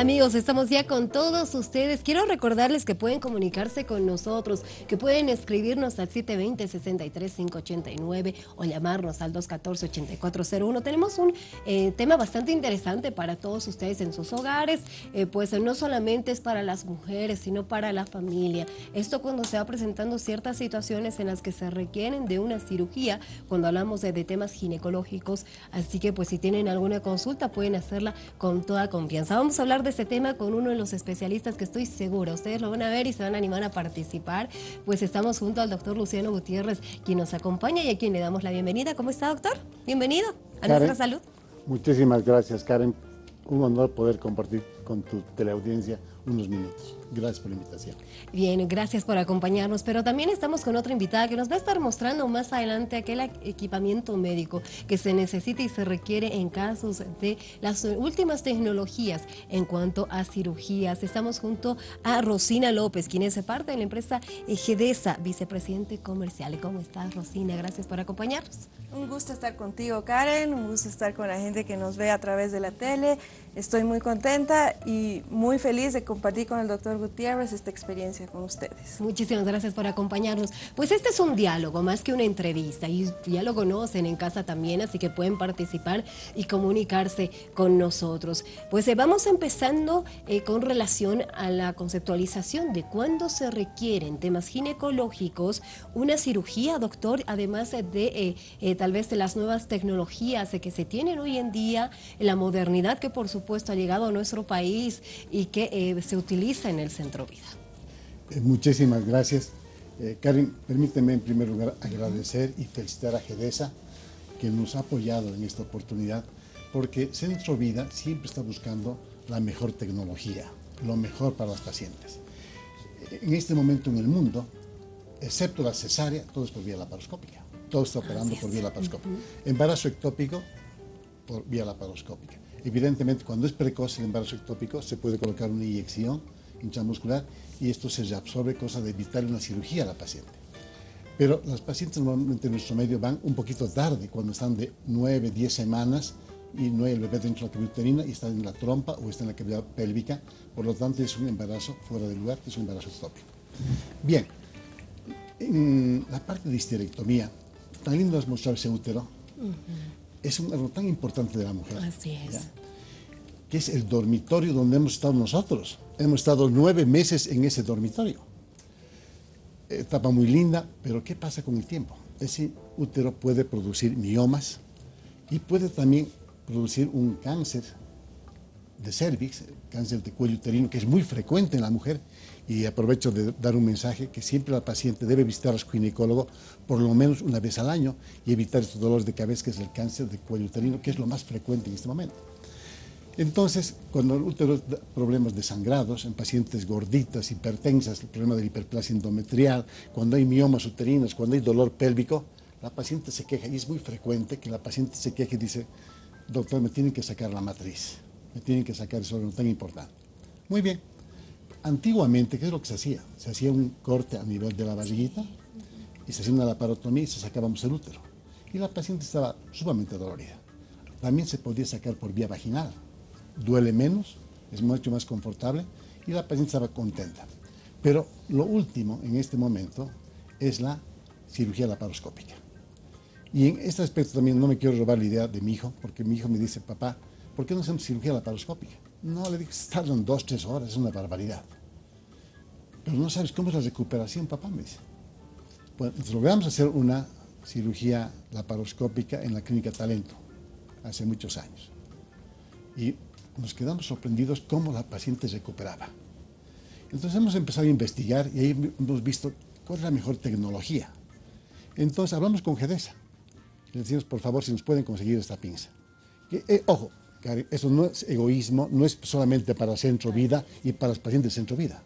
Amigos, estamos ya con todos ustedes. Quiero recordarles que pueden comunicarse con nosotros, que pueden escribirnos al 720-63-589 o llamarnos al 214-8401. Tenemos un eh, tema bastante interesante para todos ustedes en sus hogares, eh, pues no solamente es para las mujeres, sino para la familia. Esto cuando se va presentando ciertas situaciones en las que se requieren de una cirugía, cuando hablamos de, de temas ginecológicos. Así que pues si tienen alguna consulta pueden hacerla con toda confianza. Vamos a hablar de este tema con uno de los especialistas que estoy segura, ustedes lo van a ver y se van a animar a participar, pues estamos junto al doctor Luciano Gutiérrez, quien nos acompaña y a quien le damos la bienvenida. ¿Cómo está, doctor? Bienvenido a nuestra salud. Muchísimas gracias, Karen. Un honor poder compartir con tu teleaudiencia unos minutos. Gracias por la invitación. Bien, gracias por acompañarnos, pero también estamos con otra invitada que nos va a estar mostrando más adelante aquel equipamiento médico que se necesita y se requiere en casos de las últimas tecnologías en cuanto a cirugías. Estamos junto a Rosina López, quien es parte de la empresa GEDESA, vicepresidente comercial. ¿Cómo estás, Rosina? Gracias por acompañarnos. Un gusto estar contigo, Karen, un gusto estar con la gente que nos ve a través de la tele. Estoy muy contenta y muy feliz de compartir con el doctor Gutiérrez esta experiencia con ustedes. Muchísimas gracias por acompañarnos. Pues este es un diálogo más que una entrevista y ya lo conocen en casa también, así que pueden participar y comunicarse con nosotros. Pues eh, vamos empezando eh, con relación a la conceptualización de cuándo se requieren temas ginecológicos, una cirugía, doctor, además de eh, tal vez de las nuevas tecnologías que se tienen hoy en día, la modernidad que por supuesto ha llegado a nuestro país y que se utiliza en el Centro Vida. Eh, muchísimas gracias. Eh, Karen, permíteme en primer lugar agradecer y felicitar a GEDESA que nos ha apoyado en esta oportunidad porque Centro Vida siempre está buscando la mejor tecnología, lo mejor para las pacientes. En este momento en el mundo, excepto la cesárea, todo es por vía laparoscópica. Todo está operando por vía laparoscópica. Embarazo ectópico por vía laparoscópica. Evidentemente, cuando es precoz el embarazo ectópico, se puede colocar una inyección intramuscular y esto se reabsorbe, cosa de evitar una cirugía a la paciente. Pero las pacientes normalmente en nuestro medio van un poquito tarde, cuando están de 9, 10 semanas y no hay el bebé dentro de la cavidad y está en la trompa o está en la cavidad pélvica, por lo tanto es un embarazo fuera de lugar, es un embarazo ectópico. Bien, en la parte de histerectomía, tan lindo es mostrar ese útero, es un algo tan importante de la mujer. Así es. Que es el dormitorio donde hemos estado nosotros. Hemos estado nueve meses en ese dormitorio. Etapa muy linda, pero ¿qué pasa con el tiempo? Ese útero puede producir miomas y puede también producir un cáncer de cervix, cáncer de cuello uterino, que es muy frecuente en la mujer y aprovecho de dar un mensaje que siempre la paciente debe visitar a su ginecólogo por lo menos una vez al año y evitar estos dolores de cabeza que es el cáncer de cuello uterino, que es lo más frecuente en este momento. Entonces, cuando el útero da problemas de sangrados en pacientes gorditas, hipertensas, el problema de hiperplasia endometrial, cuando hay miomas uterinos, cuando hay dolor pélvico, la paciente se queja y es muy frecuente que la paciente se queje y dice, doctor, me tienen que sacar la matriz, me tienen que sacar eso, no tan importante. Muy bien, Antiguamente, ¿qué es lo que se hacía? Se hacía un corte a nivel de la barriguita y se hacía una laparotomía y se sacábamos el útero. Y la paciente estaba sumamente dolorida. También se podía sacar por vía vaginal. Duele menos, es mucho más confortable y la paciente estaba contenta. Pero lo último en este momento es la cirugía laparoscópica. Y en este aspecto también no me quiero robar la idea de mi hijo, porque mi hijo me dice, papá, ¿por qué no hacemos cirugía laparoscópica? No, le dije, tardan dos, tres horas, es una barbaridad. Pero no sabes cómo es la recuperación, papá, me dice. Bueno, entonces logramos hacer una cirugía laparoscópica en la clínica Talento, hace muchos años. Y nos quedamos sorprendidos cómo la paciente recuperaba. Entonces hemos empezado a investigar y ahí hemos visto cuál es la mejor tecnología. Entonces hablamos con GEDESA. Le decimos, por favor, si nos pueden conseguir esta pinza. Eh, ojo, eso no es egoísmo, no es solamente para Centro Vida y para los pacientes de Centro Vida.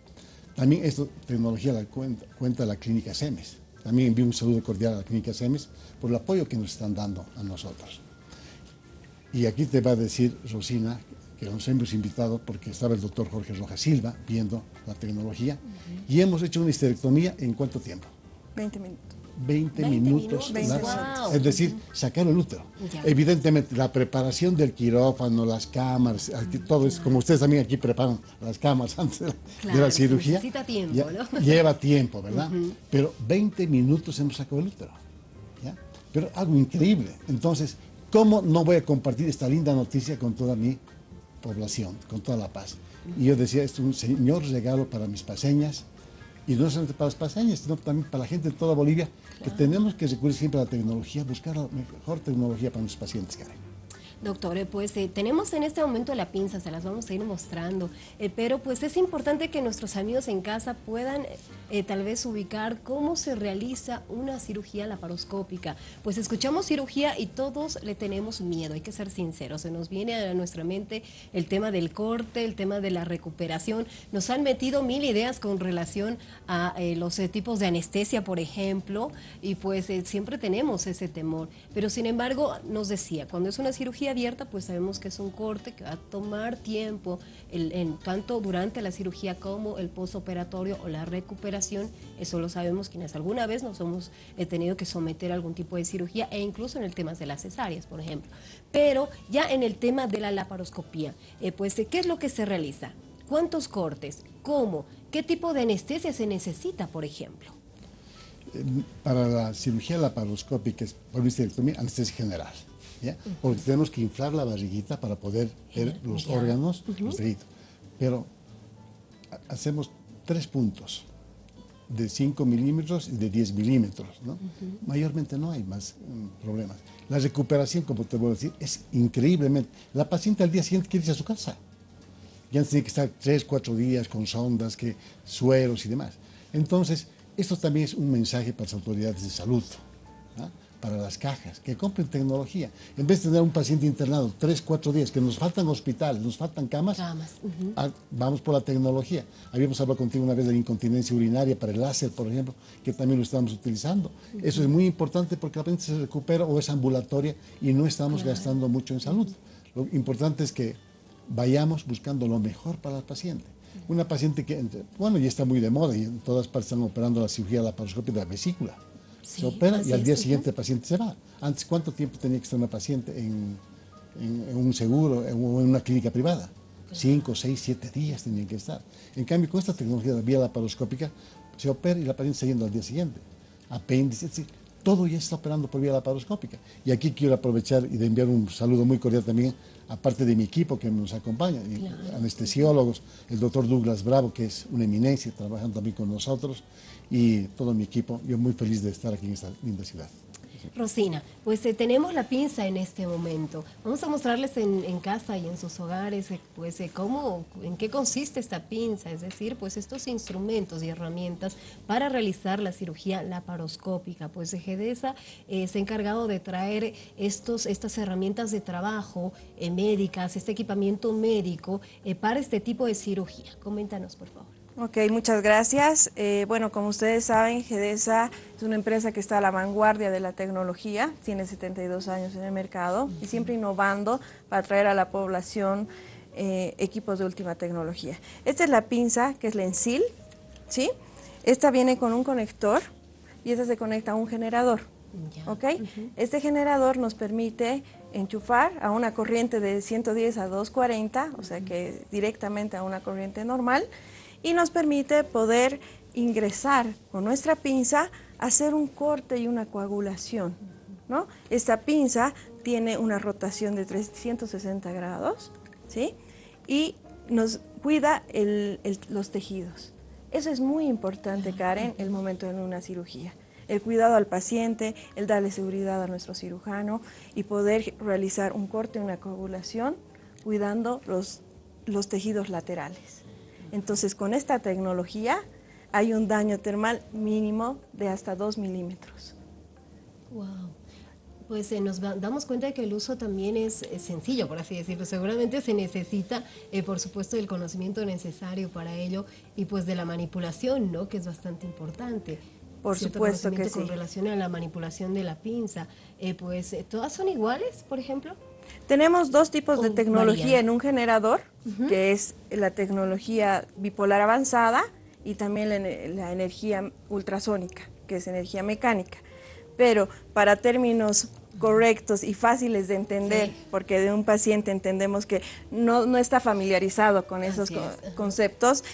También esta tecnología la cuenta, cuenta la clínica SEMES. También envío un saludo cordial a la clínica SEMES por el apoyo que nos están dando a nosotros. Y aquí te va a decir Rosina que nos hemos invitado porque estaba el doctor Jorge Rojas Silva viendo la tecnología y hemos hecho una histerectomía en cuánto tiempo? 20 minutos. 20, 20 minutos. wow. Es decir, sacar el útero. Ya. Evidentemente, la preparación del quirófano, las cámaras, aquí, todo es como ustedes también aquí preparan las cámaras antes de la, de cirugía. necesita tiempo, ya- ¿no? Lleva tiempo, ¿verdad? Pero 20 minutos hemos sacado el útero. ¿ya? Pero algo increíble. Entonces, ¿cómo no voy a compartir esta linda noticia con toda mi población, con toda la paz? Y yo decía, esto es un señor regalo para mis paseñas, y no solamente para las paseñas, sino también para la gente de toda Bolivia, que tenemos que recurrir siempre a la tecnología, buscar la mejor tecnología para nuestros pacientes, Karen. Doctor, eh, pues eh, tenemos en este momento la pinza, se las vamos a ir mostrando, eh, pero pues es importante que nuestros amigos en casa puedan tal vez ubicar cómo se realiza una cirugía laparoscópica. Pues escuchamos cirugía y todos le tenemos miedo, hay que ser sinceros, se nos viene a nuestra mente el tema del corte, el tema de la recuperación, nos han metido mil ideas con relación a los tipos de anestesia, por ejemplo, y pues siempre tenemos ese temor, pero sin embargo nos decía, cuando es una cirugía abierta, pues sabemos que es un corte que va a tomar tiempo, en, tanto durante la cirugía como el postoperatorio o la recuperación, eso lo sabemos quienes alguna vez nos hemos eh, tenido que someter a algún tipo de cirugía e incluso en el tema de las cesáreas, por ejemplo. Pero ya en el tema de la laparoscopía, eh, pues ¿qué es lo que se realiza? ¿Cuántos cortes? ¿Cómo? ¿Qué tipo de anestesia se necesita, por ejemplo? para la cirugía laparoscópica, por anestesia general. ¿Ya? Porque tenemos que inflar la barriguita para poder ver los órganos, los tejidos. Pero ha- hacemos tres puntos, de 5 milímetros y de 10 milímetros. ¿no? Mayormente no hay más mm, problemas. La recuperación, como te voy a decir, es increíblemente. La paciente al día siguiente quiere irse a su casa. Ya tiene que estar tres, cuatro días con sondas, que, sueros y demás. Entonces, esto también es un mensaje para las autoridades de salud, ¿ah? Para las cajas, que compren tecnología. En vez de tener un paciente internado tres, cuatro días, que nos faltan hospitales, nos faltan camas, ah, vamos por la tecnología. Habíamos hablado contigo una vez de la incontinencia urinaria para el láser, por ejemplo, que también lo estamos utilizando. Eso es muy importante porque la paciente se recupera o es ambulatoria y no estamos gastando mucho en salud. Lo importante es que vayamos buscando lo mejor para el paciente. Una paciente que, bueno, ya está muy de moda y en todas partes están operando la cirugía laparoscópica de la vesícula. Sí, se opera y al día siguiente el paciente se va. Antes, ¿cuánto tiempo tenía que estar una paciente en, en- en un seguro en- o en una clínica privada? Cinco, seis, siete días tenían que estar. En cambio, con esta tecnología de vía laparoscópica, se opera y la paciente está yendo al día siguiente. Apéndice, es decir, todo ya está operando por vía laparoscópica. Y aquí quiero aprovechar y de enviar un saludo muy cordial también, aparte de mi equipo que nos acompaña, y anestesiólogos, el doctor Douglas Bravo, que es una eminencia, trabajando también con nosotros, y todo mi equipo. Yo muy feliz de estar aquí en esta linda ciudad. Rosina, pues eh, tenemos la pinza en este momento. Vamos a mostrarles en, casa y en sus hogares, eh, pues, eh, cómo, en qué consiste esta pinza, es decir, pues estos instrumentos y herramientas para realizar la cirugía laparoscópica. Pues GEDESA se ha encargado de traer estos, estas herramientas de trabajo médicas, este equipamiento médico para este tipo de cirugía. Coméntanos, por favor. Ok, muchas gracias. Eh, bueno, como ustedes saben, GEDESA es una empresa que está a la vanguardia de la tecnología, tiene 72 años en el mercado y siempre innovando para traer a la población eh, equipos de última tecnología. Esta es la pinza, que es la Ensil, ¿sí? Esta viene con un conector y esta se conecta a un generador. ¿ok? Este generador nos permite enchufar a una corriente de 110 a 240, o sea que directamente a una corriente normal, y nos permite poder ingresar con nuestra pinza, hacer un corte y una coagulación. ¿no? Esta pinza tiene una rotación de 360 grados, ¿sí? Y nos cuida los tejidos. Eso es muy importante, Karen, el momento de una cirugía. El cuidado al paciente, el darle seguridad a nuestro cirujano y poder realizar un corte, una coagulación, cuidando los, los tejidos laterales. Entonces, con esta tecnología hay un daño termal mínimo de hasta 2 milímetros. Wow. Pues eh, nos damos cuenta de que el uso también es, es sencillo, por así decirlo. Seguramente se necesita, eh, por supuesto, el conocimiento necesario para ello y pues de la manipulación, ¿no? Que es bastante importante. Por Cierto supuesto que sí. Con relación a la manipulación de la pinza, eh, pues todas son iguales, por ejemplo. Tenemos dos tipos de O tecnología en un generador, que es la tecnología bipolar avanzada y también la, ene- la energía ultrasónica. que es energía mecánica. Pero para términos correctos y fáciles de entender, porque de un paciente entendemos que no, no está familiarizado con esos conceptos,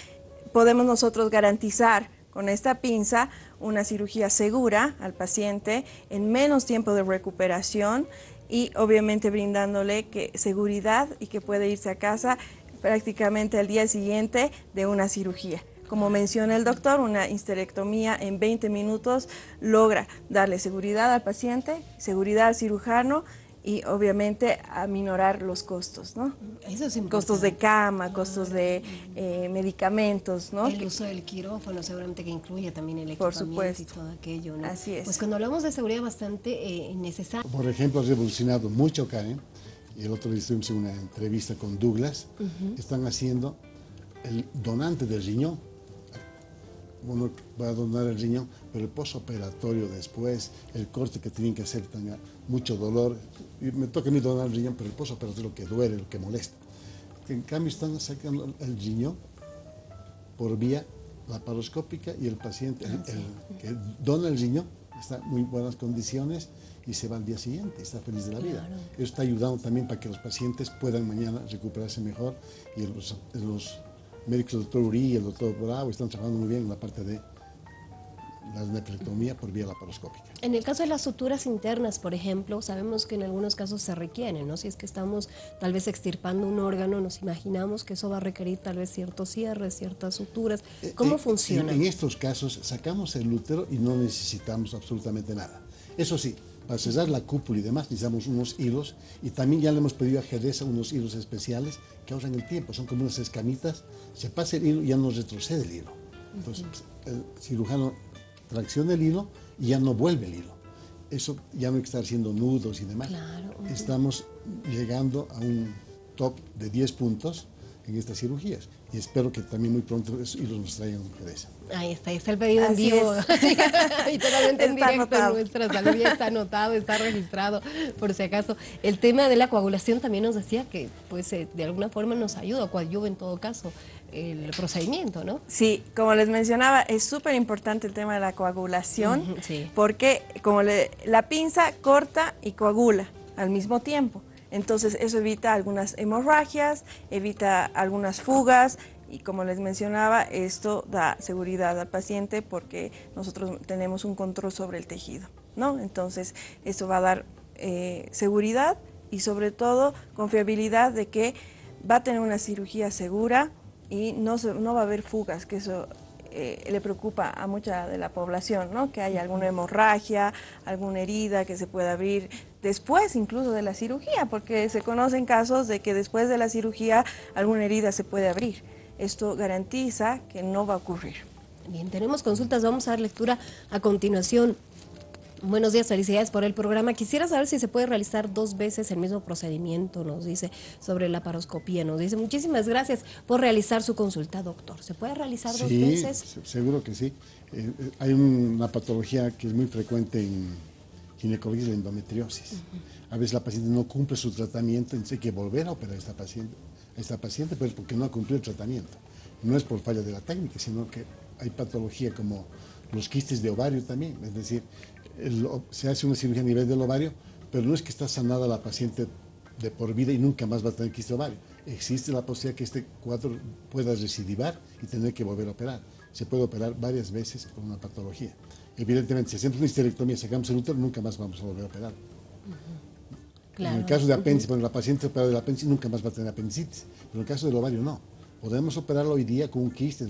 podemos nosotros garantizar con esta pinza una cirugía segura al paciente en menos tiempo de recuperación y obviamente brindándole que seguridad y que puede irse a casa prácticamente al día siguiente de una cirugía. Como menciona el doctor, una histerectomía en 20 minutos logra darle seguridad al paciente, seguridad al cirujano y obviamente aminorar los costos, ¿no? Eso es Costos de cama, costos de eh, medicamentos, ¿no? El uso del quirófano seguramente que incluye también el equipamiento y todo aquello, ¿no? Así es. Pues cuando hablamos de seguridad bastante eh, necesario. Por ejemplo, ha revolucionado mucho, Karen, el otro día estuvimos en una entrevista con Douglas, están haciendo el donante del riñón. Uno va a donar el riñón, pero el posoperatorio después, el corte que tienen que hacer, tenga mucho dolor. Y me toca a mí donar el riñón, pero el posoperatorio es lo que duele, lo que molesta. En cambio, están sacando el riñón por vía laparoscópica y el paciente, el, el que dona el riñón, está en muy buenas condiciones y se va al día siguiente, está feliz de la vida. Eso está ayudando también para que los pacientes puedan mañana recuperarse mejor y los, los médicos, el doctor Uri y el doctor Bravo están trabajando muy bien en la parte de la nefrectomía por vía laparoscópica. En el caso de las suturas internas, por ejemplo, sabemos que en algunos casos se requieren, ¿no? Si es que estamos tal vez extirpando un órgano, nos imaginamos que eso va a requerir tal vez ciertos cierres, ciertas suturas. Eh, ¿Cómo eh, funciona? En, en estos casos sacamos el útero y no necesitamos absolutamente nada. Eso sí, para cerrar la cúpula y demás necesitamos unos hilos y también ya le hemos pedido a Jerez unos hilos especiales que ahorran el tiempo, son como unas escamitas, se pasa el hilo y ya no retrocede el hilo. Entonces el cirujano tracciona el hilo y ya no vuelve el hilo. Eso ya no hay que estar haciendo nudos y demás. Claro. Estamos llegando a un top de 10 puntos en estas cirugías y espero que también muy pronto esos hilos nos traigan Jerez. Ahí está, ahí está el pedido en vivo. y totalmente en directo en anotado. nuestra salud. Ya está anotado, está registrado, por si acaso. El tema de la coagulación también nos decía que, pues, eh, de alguna forma nos ayuda, o coadyuva en todo caso, el procedimiento, ¿no? Sí, como les mencionaba, es súper importante el tema de la coagulación, sí. porque como le- la pinza corta y coagula al mismo tiempo. Entonces eso evita algunas hemorragias, evita algunas fugas y como les mencionaba, esto da seguridad al paciente porque nosotros tenemos un control sobre el tejido, ¿no? Entonces esto va a dar eh, seguridad y sobre todo confiabilidad de que va a tener una cirugía segura y no, se- no va a haber fugas, que eso eh, le preocupa a mucha de la población, ¿no? Que haya alguna hemorragia, alguna herida que se pueda abrir después incluso de la cirugía, porque se conocen casos de que después de la cirugía alguna herida se puede abrir. Esto garantiza que no va a ocurrir. Bien, tenemos consultas, vamos a dar lectura a continuación. Buenos días, felicidades por el programa. Quisiera saber si se puede realizar dos veces el mismo procedimiento, nos dice, sobre la paroscopía. Nos dice, muchísimas gracias por realizar su consulta, doctor. ¿Se puede realizar dos veces? se- seguro que sí. Eh, eh, hay una patología que es muy frecuente en ginecología, la endometriosis. A veces la paciente no cumple su tratamiento, entonces hay que volver a operar a esta paciente, a esta paciente pues porque no ha cumplido el tratamiento. No es por falla de la técnica, sino que hay patología como los quistes de ovario también, es decir, el se hace una cirugía a nivel del ovario, pero no es que está sanada la paciente de por vida y nunca más va a tener quiste de ovario. Existe la posibilidad que este cuadro pueda recidivar y tener que volver a operar. Se puede operar varias veces por una patología. Evidentemente, si hacemos una histerectomía, sacamos el útero, nunca más vamos a volver a operar. Claro. En el caso de apéndice, bueno, la paciente operada del apéndice nunca más va a tener apendicitis, pero en el caso del ovario no. Podemos operarlo hoy día con un quiste,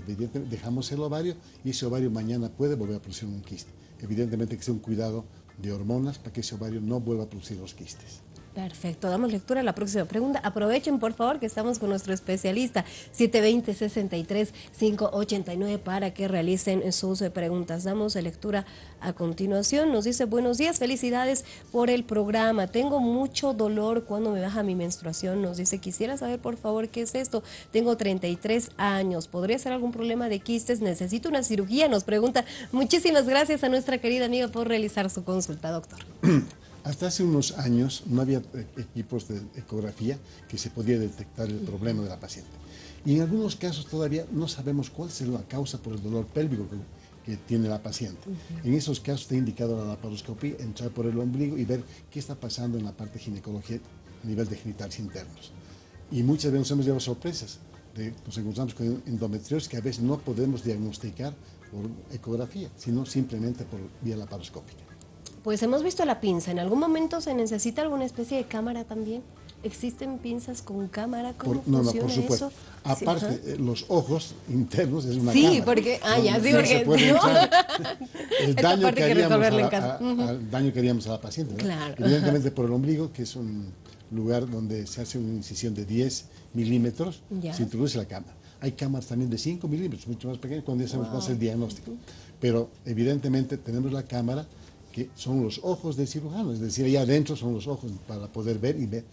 dejamos el ovario y ese ovario mañana puede volver a producir un quiste. Evidentemente que sea un cuidado de hormonas para que ese ovario no vuelva a producir los quistes. Perfecto, damos lectura a la próxima pregunta. Aprovechen, por favor, que estamos con nuestro especialista, 720-63-589, para que realicen sus eh, preguntas. Damos lectura a continuación. Nos dice, buenos días, felicidades por el programa. Tengo mucho dolor cuando me baja mi menstruación. Nos dice, quisiera saber, por favor, qué es esto. Tengo 33 años. ¿Podría ser algún problema de quistes? Necesito una cirugía, nos pregunta. Muchísimas gracias a nuestra querida amiga por realizar su consulta, doctor. Hasta hace unos años no había eh, equipos de ecografía que se podía detectar el problema de la paciente. Y en algunos casos todavía no sabemos cuál es la causa por el dolor pélvico que, que tiene la paciente. En esos casos está indicado la laparoscopía, entrar por el ombligo y ver qué está pasando en la parte ginecológica a nivel de genitales internos. Y muchas veces nos hemos llevado sorpresas. nos encontramos con endometriosis que a veces no podemos diagnosticar por ecografía, sino simplemente por vía laparoscópica. Pues hemos visto la pinza. ¿En algún momento se necesita alguna especie de cámara también? ¿Existen pinzas con cámara? ¿Cómo no, funciona no, por supuesto. eso? Aparte, los ojos internos es una sí, cámara. porque, ah, ya, sí, no porque no. el daño que, haríamos a, casa. a- al daño que haríamos a la paciente. ¿no? Claro. Evidentemente por el ombligo, que es un lugar donde se hace una incisión de 10 milímetros, Ya. se introduce la cámara. Hay cámaras también de 5 milímetros, mucho más pequeñas, cuando ya sabemos más el diagnóstico. Pero evidentemente tenemos la cámara que son los ojos del cirujano, es decir, allá adentro son los ojos para poder ver y ver,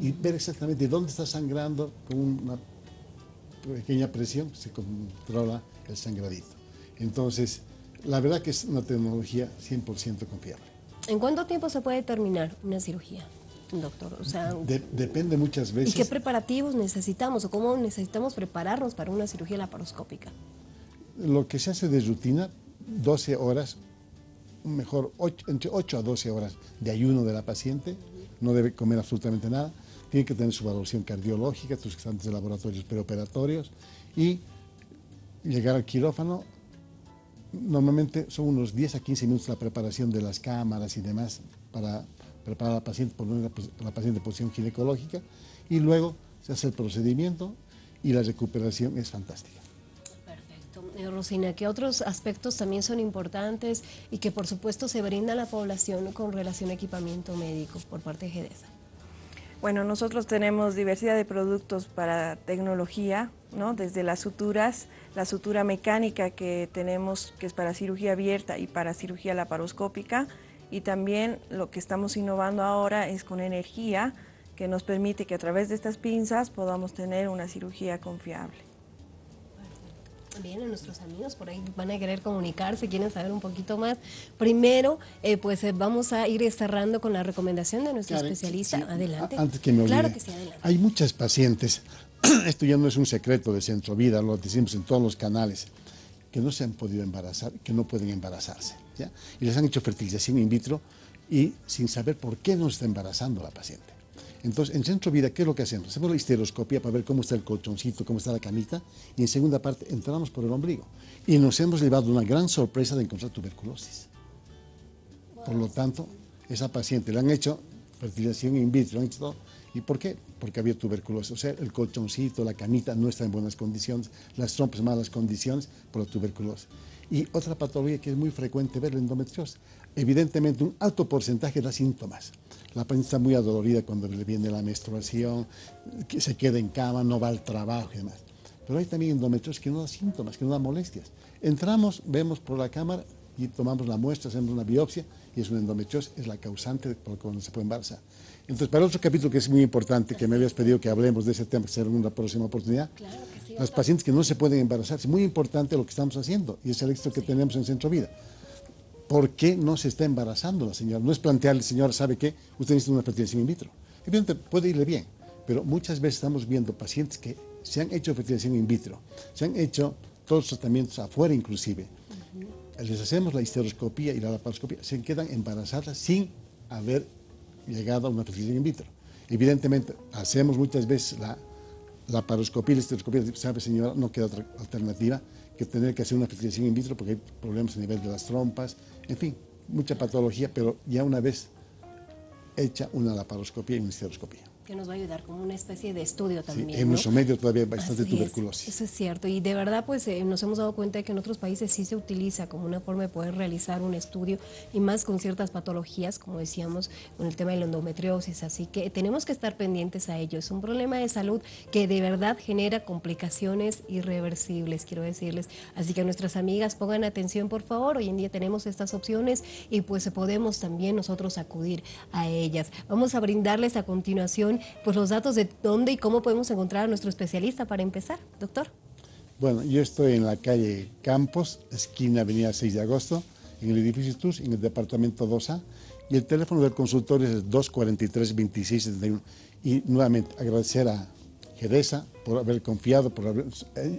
y ver exactamente dónde está sangrando con una pequeña presión, se controla el sangradito. Entonces, la verdad que es una tecnología 100% confiable. ¿En cuánto tiempo se puede terminar una cirugía, doctor? O sea, De- depende muchas ¿y veces. qué preparativos necesitamos o cómo necesitamos prepararnos para una cirugía laparoscópica? Lo que se hace de rutina, 12 horas, mejor entre 8 a 12 horas de ayuno de la paciente, no debe comer absolutamente nada, tiene que tener su valoración cardiológica, sus exámenes de laboratorios preoperatorios y llegar al quirófano. Normalmente son unos 10 a 15 minutos la preparación de las cámaras y demás para preparar a la paciente, poner la, pos- la paciente en posición ginecológica y luego se hace el procedimiento y la recuperación es fantástica. Eh, Rosina, ¿qué otros aspectos también son importantes y que por supuesto se brinda a la población con relación a equipamiento médico por parte de GEDESA? Bueno, nosotros tenemos diversidad de productos para tecnología, ¿no? Desde las suturas, la sutura mecánica que tenemos, que es para cirugía abierta y para cirugía laparoscópica, y también lo que estamos innovando ahora es con energía, que nos permite que a través de estas pinzas podamos tener una cirugía confiable. Bien, a nuestros amigos por ahí van a querer comunicarse, quieren saber un poquito más. Primero, eh, pues eh, vamos a ir cerrando con la recomendación de nuestro Karen, especialista. sí, adelante. Antes que me olvide. Claro que sí, adelante. Hay muchas pacientes, esto ya no es un secreto de Centro Vida, lo decimos en todos los canales, que no se han podido embarazar, que no pueden embarazarse. ¿ya? Y les han hecho fertilización in vitro y sin saber por qué no está embarazando la paciente. Entonces, en Centro Vida, ¿qué es lo que hacemos? Hacemos la histeroscopia para ver cómo está el colchoncito, cómo está la camita, y en segunda parte entramos por el ombligo. Y nos hemos llevado una gran sorpresa de encontrar tuberculosis. Por lo tanto, esa paciente le han hecho fertilización in vitro, han hecho todo. ¿Y por qué? Porque había tuberculosis. O sea, el colchoncito, la camita no está en buenas condiciones, las trompas en malas condiciones por la tuberculosis. Y otra patología que es muy frecuente ver, la endometriosis. Evidentemente, un alto porcentaje da síntomas. La paciente está muy adolorida cuando le viene la menstruación, que se queda en cama, no va al trabajo y demás. Pero hay también endometriosis que no da síntomas, que no da molestias. Entramos, vemos por la cámara y tomamos la muestra, hacemos una biopsia y es una endometriosis, es la causante por la no se puede embarazar. Entonces, para otro capítulo que es muy importante, que me habías pedido que hablemos de ese tema, que será en una próxima oportunidad, Claro que sí, las pacientes que no se pueden embarazar, es muy importante lo que estamos haciendo y es el éxito que tenemos en Centro Vida. ¿Por qué no se está embarazando la señora? No es plantearle, señora, ¿sabe qué? Usted necesita una fertilización in vitro. Evidentemente puede irle bien, pero muchas veces estamos viendo pacientes que se han hecho fertilización in vitro, se han hecho todos los tratamientos afuera inclusive. Les hacemos la histeroscopía y la laparoscopía, se quedan embarazadas sin haber llegado a una fertilización in vitro. Evidentemente, hacemos muchas veces la laparoscopía y la histeroscopía, sabe señora, no queda otra alternativa que tener que hacer una fertilización in vitro porque hay problemas a nivel de las trompas, en fin, mucha patología, pero ya una vez hecha una laparoscopía y una histeroscopía. Que nos va a ayudar como una especie de estudio Sí, también. en ¿no? nuestro medio todavía hay bastante Así es, tuberculosis. eso es cierto. Y de verdad, pues eh, nos hemos dado cuenta de que en otros países sí se utiliza como una forma de poder realizar un estudio y más con ciertas patologías, como decíamos, con el tema de la endometriosis. Así que tenemos que estar pendientes a ello. Es un problema de salud que de verdad genera complicaciones irreversibles, quiero decirles. Así que nuestras amigas pongan atención, por favor. Hoy en día tenemos estas opciones y pues podemos también nosotros acudir a ellas. Vamos a brindarles a continuación pues los datos de dónde y cómo podemos encontrar a nuestro especialista para empezar. Doctor. Bueno, yo estoy en la calle Campos, esquina Avenida 6 de Agosto, en el edificio TUS, en el departamento 2A, y el teléfono del consultorio es el 243-2671. Y nuevamente agradecer a Gereza por haber confiado, por haber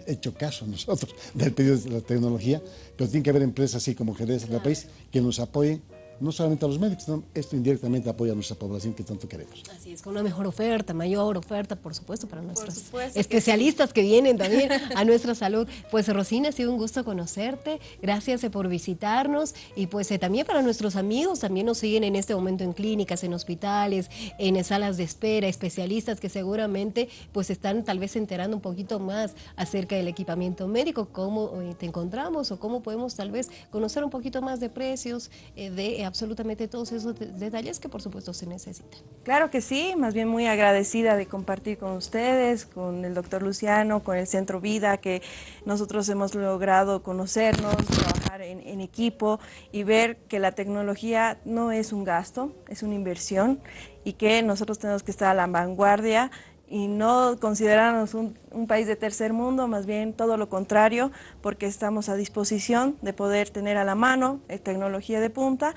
hecho caso a nosotros del pedido de la tecnología, pero tiene que haber empresas así como Gereza del país que nos apoyen no solamente a los médicos, sino esto indirectamente apoya a nuestra población que tanto queremos. Así es, con una mejor oferta, mayor oferta, por supuesto, para nuestros especialistas que, vienen también a nuestra salud. Pues Rosina, ha sido un gusto conocerte, gracias eh, por visitarnos y pues eh, también para nuestros amigos, también nos siguen en este momento en clínicas, en hospitales, en salas de espera, especialistas que seguramente pues están tal vez enterando un poquito más acerca del equipamiento médico, cómo eh, te encontramos o cómo podemos tal vez conocer un poquito más de precios, de absolutamente todos esos detalles que por supuesto se necesitan. Claro que sí, más bien muy agradecida de compartir con ustedes, con el doctor Luciano, con el Centro Vida, que nosotros hemos logrado conocernos, trabajar en, equipo y ver que la tecnología no es un gasto, es una inversión y que nosotros tenemos que estar a la vanguardia y no considerarnos un, país de tercer mundo, más bien todo lo contrario, porque estamos a disposición de poder tener a la mano eh, tecnología de punta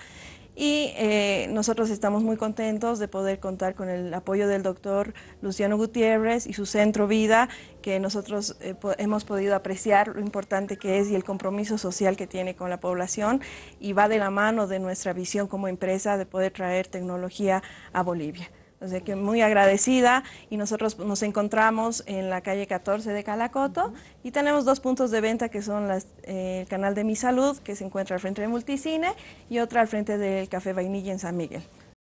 y eh, nosotros estamos muy contentos de poder contar con el apoyo del doctor Luciano Gutiérrez y su Centro Vida, que nosotros eh, hemos podido apreciar lo importante que es y el compromiso social que tiene con la población y va de la mano de nuestra visión como empresa de poder traer tecnología a Bolivia. O sea que muy agradecida y nosotros nos encontramos en la calle 14 de Calacoto y tenemos dos puntos de venta que son eh, el canal de Mi Salud que se encuentra al frente de Multicine y otra al frente del Café Vainilla en San Miguel.